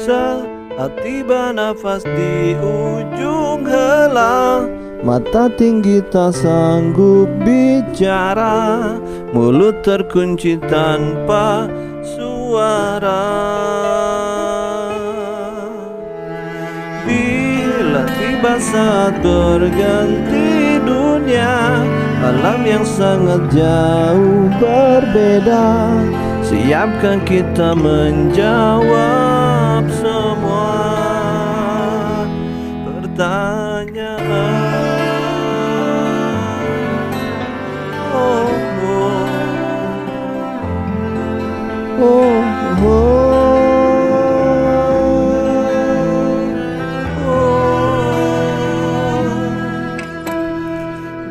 Saat tiba nafas di ujung helang Mata tinggi tak sanggup bicara. Mulut terkunci tanpa suara. Bila tiba saat berganti dunia Alam yang sangat jauh berbeda. Siapkan kita menjawab semua pertanyaan. Oh, oh, Oh, oh.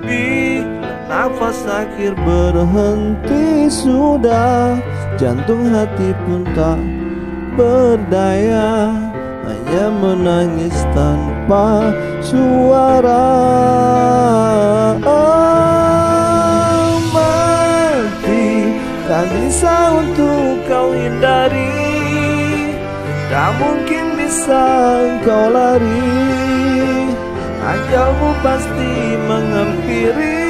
Bila nafas akhir berhenti sudah Jantung hati pun tak berdaya Hanya menangis tanpa suara. Oh, mati Tak bisa untuk kau hindari. Tak mungkin bisa kau lari. Ajalmu pasti menghampiri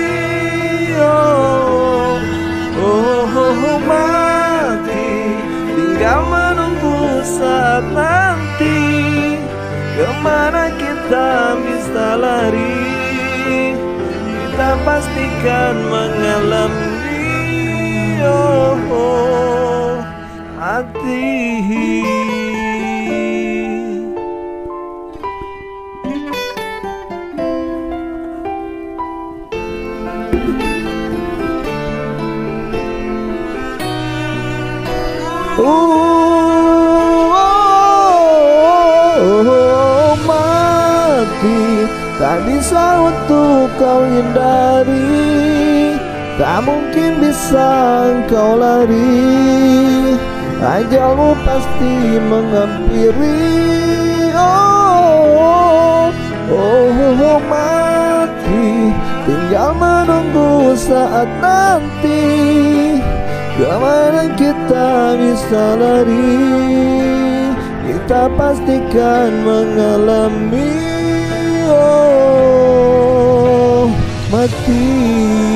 Ke mana kita bisa lari? Kita pastikan mengalami Oh, oh hati Oh, mati Tak bisa untuk kau hindari. Tak mungkin bisa kau lari. Ajalmu pasti menghampiri. Oh, oh, oh, oh mati. Tinggal menunggu saat nanti. Ke mana kita bisa lari? Kita pastikan mengalami Oh mati